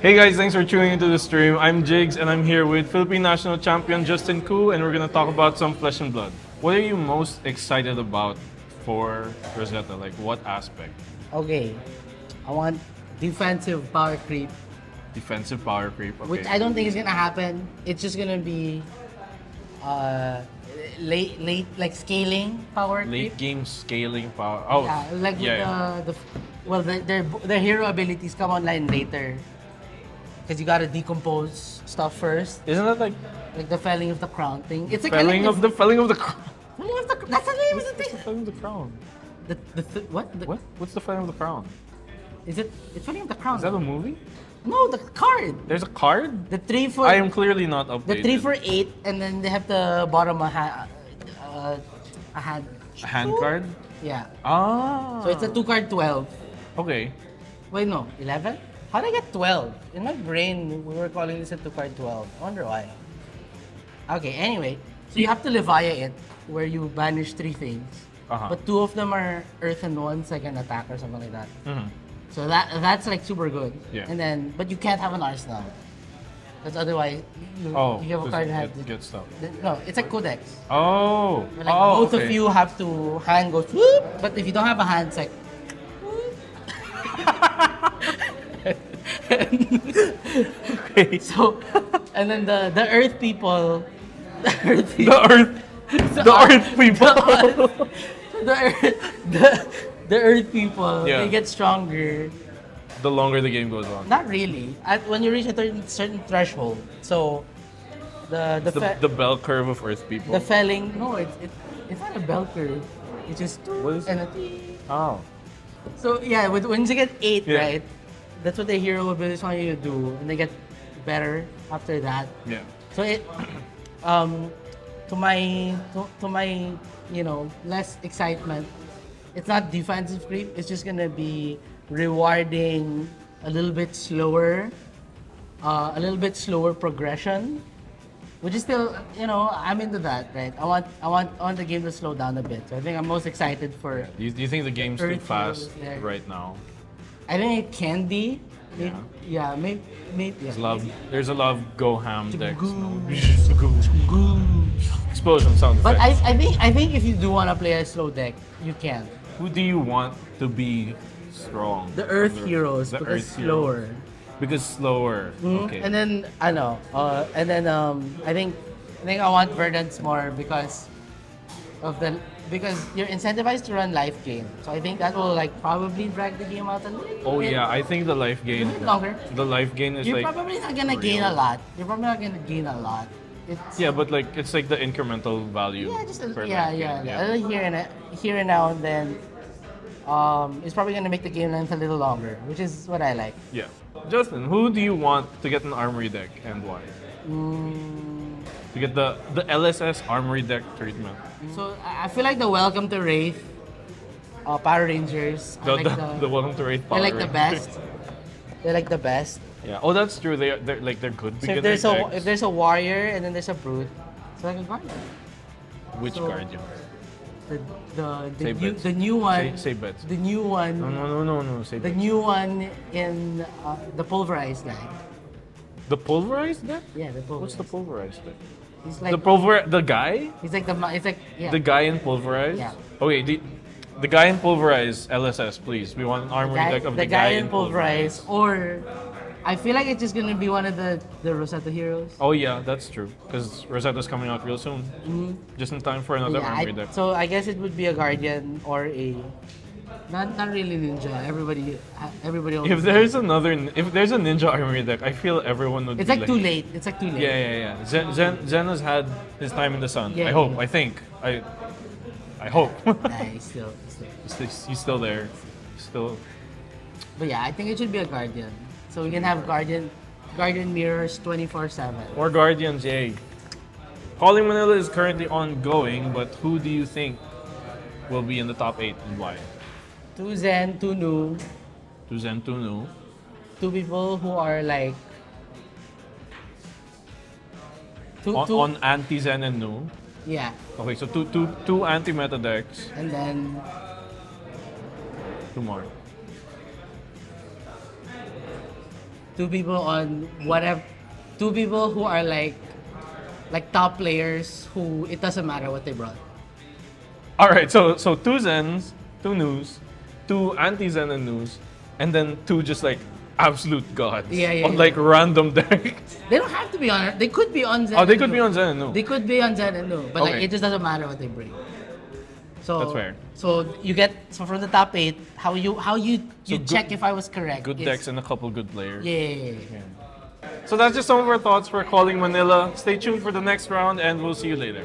Hey guys, thanks for tuning into the stream. I'm Jigs and I'm here with Philippine National Champion Justin Cu and we're gonna talk about some flesh and blood. What are you most excited about for Rosetta? Like what aspect? Okay, I want defensive power creep, Defensive power creep. Okay. which I don't think is gonna happen. It's just gonna be uh, late, late, like scaling power creep. Late creep. game scaling power. Oh, Yeah, like with yeah. the, the well, the, their their hero abilities come online later. Because you gotta decompose stuff first, Isn't that like like the felling of the crown thing. It's like felling of the felling of the crown? felling of the that's the name of the What's the thing. felling of the crown? The, the th- what? The, What? What's the felling of the crown? Is it? It's felling of the crown. Is that a movie? no, the card. There's a card? The three for I am clearly not updated. The three for eight, and then they have the bottom a hand, uh, a hand. A hand card? Yeah. Ah. So it's a two card twelve. Okay. Wait, no, eleven. How did I get twelve? In my brain, we were calling this a card twelve. I wonder why. Okay. Anyway, so you have to Levia it, where you banish three things, Uh-huh. but two of them are Earth and one's like an attack or something like that. Mhm. So that that's like super good. Yeah. And then, but you can't have an arsenal, because otherwise you, Oh, you have a card that get- get stuff. No, it's a codex. Oh. Like oh, both of you have to hand goes whoop, but if you don't have a hand, it's like. Okay. so, and then the the Earth people, the Earth uh, people, The Earth. The Earth people. the Earth, the, the Earth people, Yeah. they get stronger. the longer the game goes on. Not really. At when you reach a certain, certain threshold, so the the The, the bell curve of Earth people. the felling. No, it's it, it's not a bell curve. It's just What is and a, oh. So yeah, with, once you get eight, Yeah. right? That's what the hero abilities want you to do, and they get better after that. Yeah. So it, um, to my to, to my you know less excitement, it's not defensive creep. It's just gonna be rewarding a little bit slower, uh, a little bit slower progression, which is still you know I'm into that, right? I want I want I want the game to slow down a bit. So I think I'm most excited for. Do you, do you think the game's too fast right now? I think it can be. May- Yeah, maybe. maybe yeah, There's love. maybe. There's a lot of go ham decks. Goo. No? Explosion sound But I, effects. I think I think if you do want to play a slow deck, you can. Who do you want to be strong? The Earth Heroes, The because Earth Heroes. slower. Because slower. Mhm. Okay. And then I know, uh, and then um, I think I think I want Verdance more because of the because you're incentivized to run life gain. So I think that will like probably drag the game out a little oh bit. yeah, I think the life gain. longer. The life gain is You're like. probably not gonna gain a lot. You're probably not gonna gain a lot. It's, Yeah, but like it's like the incremental value. Yeah, just a, yeah, yeah, gain. A little here and a, here and now and then. Um, it's probably gonna make the game length a little longer, which is what I like. Yeah. Justin, who do you want to get an armory deck and why? Mm, To get the the LSS armory deck treatment. so I I feel like the Welcome to Rathe, uh, Power Rangers. I The, like the, the, the welcome to Rathe Power they're like the Rangers. best. They're like the best. Yeah. Oh, that's true. They are, they're like they're good. So if there's a if there's a warrior and then there's a brute, it's like a guardian. which so- guardian? The the the, Say new, the new one. Say, say bets. The new one. No, no, no, no, no. Say The new one in uh, the pulverized guy. The pulverized deck? Yeah, the pulverized. What's the pulverized deck? He's like the pulver. The guy. He's like the he's like yeah. The guy in pulverized. Yeah. Oh, okay. The, the guy in pulverized LSS, please. We want an armory guy, deck of the, guy, in pulverize, or I feel like it's just gonna be one of the the Rosetta heroes. Oh yeah, that's true. Because Rosetta's coming out real soon. Mm-hmm. Just in time for another Yeah, armory I, deck. so I guess it would be a guardian or a not not really ninja. Everybody everybody. If owns there's another, if there's a ninja armory deck, I feel everyone would. it's be like too late. It's like too late. Yeah, yeah, yeah. Zen, Zen, Zen has had his time in the sun. Yeah, I hope. yeah. I think. I, I hope. Nah, he's still, he's still. he's, still- he's still there. Still. But yeah, I think it should be a guardian. So we can have guardian guardian mirrors 24/7. More Guardians, yay. Calling Manila is currently ongoing, but who do you think will be in the top eight and why? Two Zen, two new, To Zen, to Nuu. two people who are like two, On, two on anti Zen and Nuu. yeah, Okay, so two, two, two anti meta decks. and then Two more. two people on whatever, two people who are like, like top players who it doesn't matter what they brought. All right, so so two Zens, two Nuus, two anti-Zen and Nuus, and then two just like absolute gods Yeah, yeah, on yeah. like random decks. They don't have to be on it. They could be on Zen. Oh, they could be on Zen and Nuu. They could be on Zen and Nuu, but like it just doesn't matter what they bring. So That's fair. So you get so from the top eight, how you how you you good- check if I was correct? Good decks and a couple good players. Yeah. yeah, yeah. So that's just some of our thoughts for calling Manila. Stay tuned for the next round, and we'll see you later.